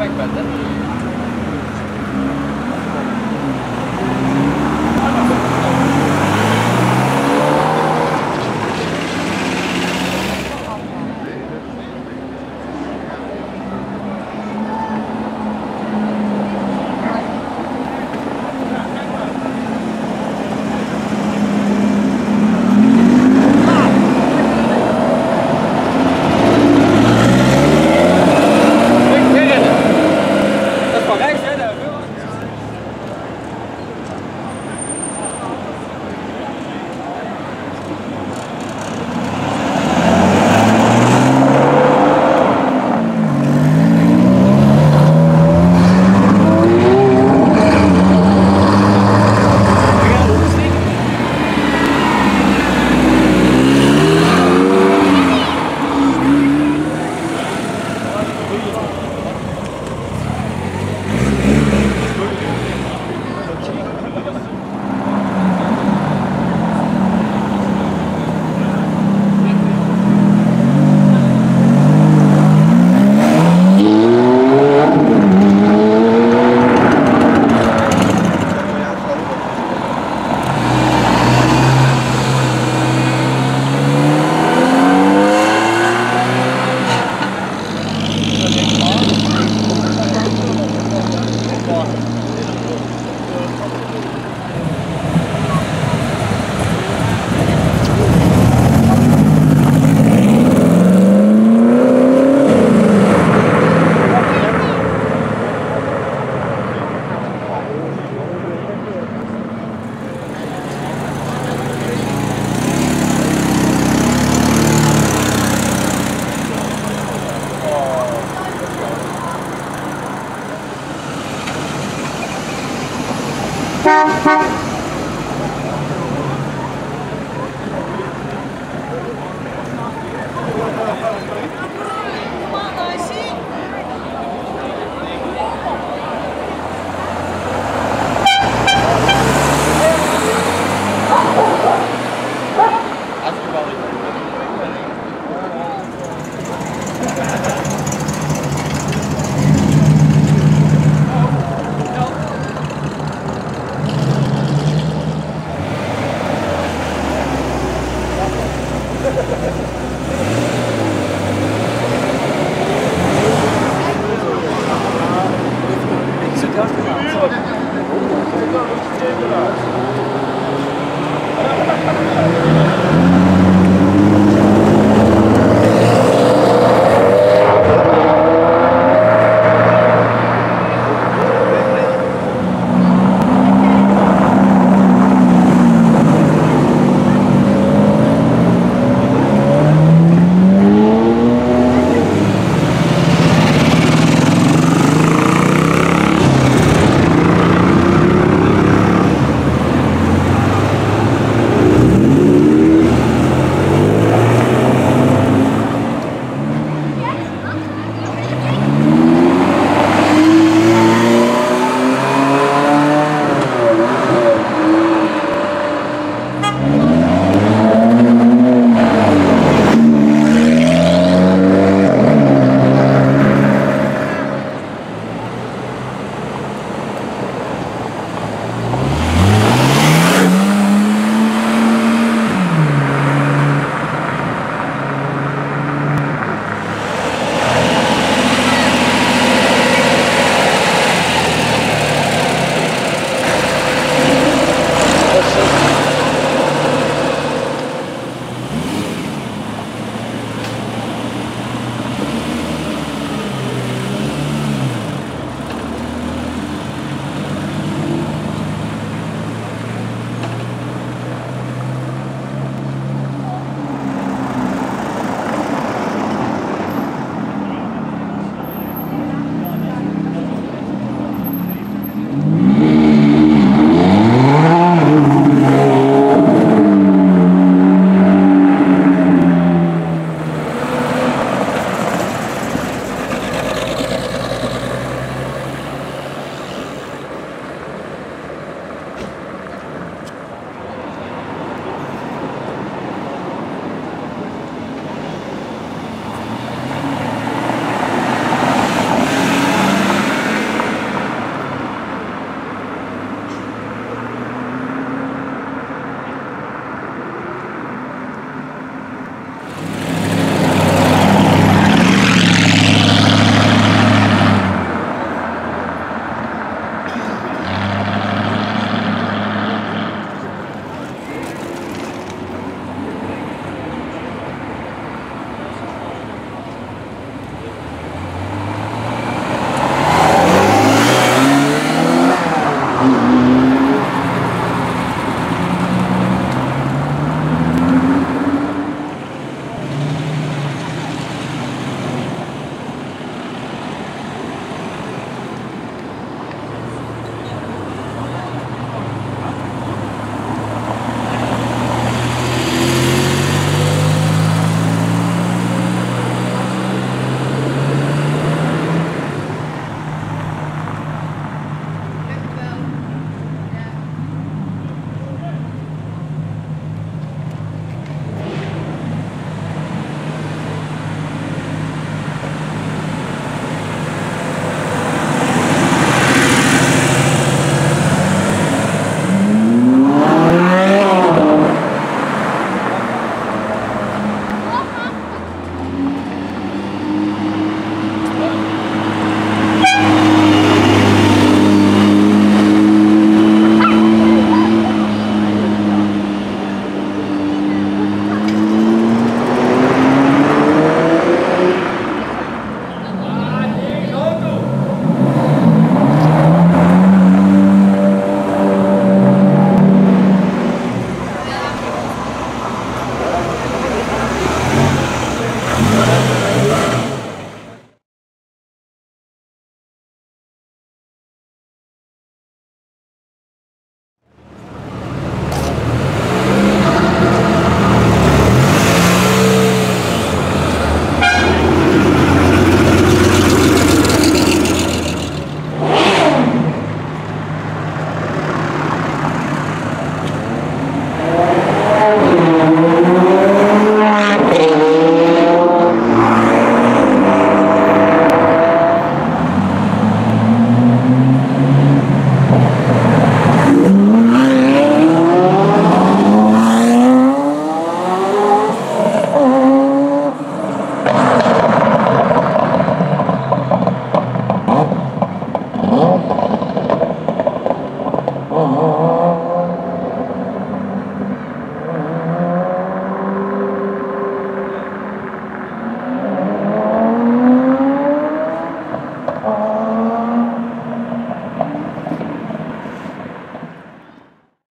vai que vai Thank